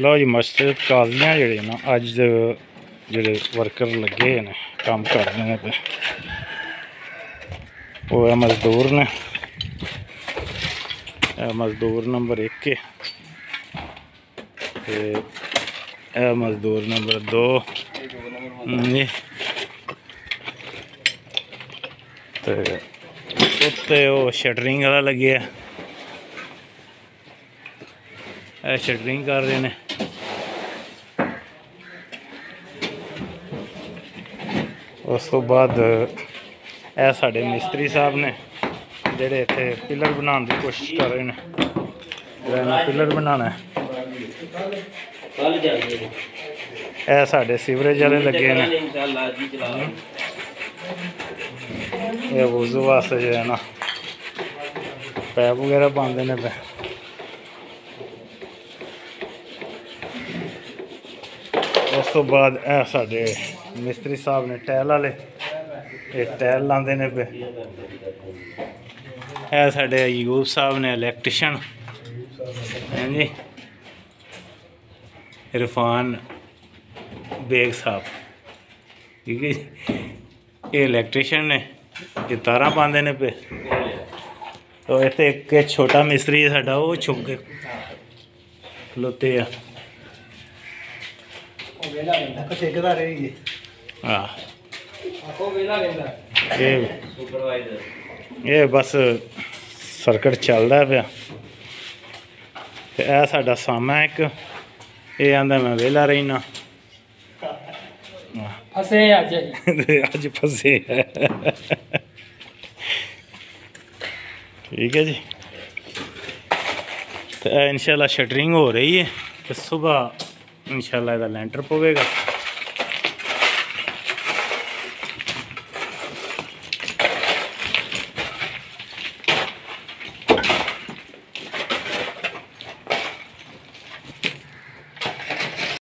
ਲਓ ਜੀ ਮਸਜਿਦ ਕਾਜ਼ੀਆਂ ਜਿਹੜੇ ਨਾ, ਅੱਜ ਦੇ ਜਿਹੜੇ ਵਰਕਰ ਲੱਗੇ ਨੇ, ਕੰਮ ਕਰਦੇ ਨੇ ਪਏ ਉਹ ਹੈ ਮਜ਼ਦੂਰ ਨੇ। ਇਹ ਮਜ਼ਦੂਰ ਨੰਬਰ 1 ਹੈ ਤੇ ਇਹ ਮਜ਼ਦੂਰ ਨੰਬਰ 2 ਜੀ ਤੇ ਉੱਤੇ ਉਹ ਸ਼ਟਰਿੰਗ ਵਾਲਾ ਲੱਗਿਆ। ਸ਼ਟਰਿੰਗ ਕਰ ਰਹੇ ਨੇ ਉਸ ਤੋਂ ਬਾਅਦ ਇਹ ਸਾਡੇ ਮਿਸਤਰੀ ਸਾਹਿਬ ਨੇ ਜਿਹੜੇ ਇੱਥੇ ਪਿਲਰ ਬਣਾਉਣ ਦੀ ਕੋਸ਼ਿਸ਼ ਕਰ ਰਹੇ ਨੇ ਜਿਹੜਾ ਇਹਨਾਂ ਪਿਲਰ ਬਣਾਉਣਾ ਹੈ ਕੱਲ ਜਾਈਏ ਇਹ ਸਾਡੇ ਸੀਵਰੇਜ ਵਾਲੇ ਲੱਗੇ ਨੇ ਇਨਸ਼ਾਅੱਲਾ ਅੱਜ ਹੀ ਚਲਾ ਲਾਂਗੇ। ਇਹ ਵਜ਼ੂ ਵਾਸਤੇ ਜਿਹੜਾ ਨਾ ਪੈਪ ਵਗੈਰਾ ਪਾਉਂਦੇ ਨੇ ਪੈ ਉਸ ਤੋਂ ਬਾਅਦ ਇਹ ਸਾਡੇ ਮਿਸਤਰੀ ਸਾਹਿਬ ਨੇ ਟੈਲ ਵਾਲੇ ਇਹ ਟੈਲ ਲਾਉਂਦੇ ਨੇ ਪਏ ਇਹ ਸਾਡੇ ਅਯੂਬ ਸਾਹਿਬ ਨੇ ਇਲੈਕਟ੍ਰੀਸ਼ੀਅਨ ਹਾਂਜੀ ਇਰਫਾਨ ਬੇਗ ਸਾਹਿਬ ਠੀਕ ਹੈ ਜੀ ਇਹ ਇਲੈਕਟ੍ਰੀਸ਼ੀਅਨ ਨੇ ਇਹ ਤਾਰਾਂ ਪਾਉਂਦੇ ਨੇ ਪਏ ਤੋ ਇੱਥੇ ਇੱਕ ਇਹ ਛੋਟਾ ਮਿਸਤਰੀ ਹੈ ਸਾਡਾ ਉਹ ਛੁਪ ਕੇ ਖਲੋਤੇ ਆ ਉਹ ਵੇਲਾ ਰਹਿੰਦਾ ਠੇਕੇਦਾਰ ਹੈ ਜੀ ਆ ਆਖੋ ਵੇਲਾ ਰਹਿੰਦਾ ਇਹ ਸੁਪਰਵਾਈਜ਼ਰ ਇਹ ਬਸ ਸਰਕਟ ਚੱਲਦਾ ਪਿਆ ਤੇ ਇਹ ਸਾਡਾ ਸਾਮਾ ਇੱਕ ਇਹ ਆਂਦਾ ਮੈਂ ਵਿਹਲਾ ਰਹਿਣਾ ਫਸੇ ਅੱਜ ਤੇ ਅੱਜ ਫਸੇ ਹੈ ਠੀਕ ਹੈ ਜੀ ਤੇ ਇਹ ਇਨਸ਼ਾਅੱਲਾ ਸ਼ਟਰਿੰਗ ਹੋ ਰਹੀ ਹੈ ਤੇ ਸਵੇਰ ਇਨਸ਼ਾਅੱਲਾ ਇਹਦਾ ਲੈਂਟਰ ਪਵੇਗਾ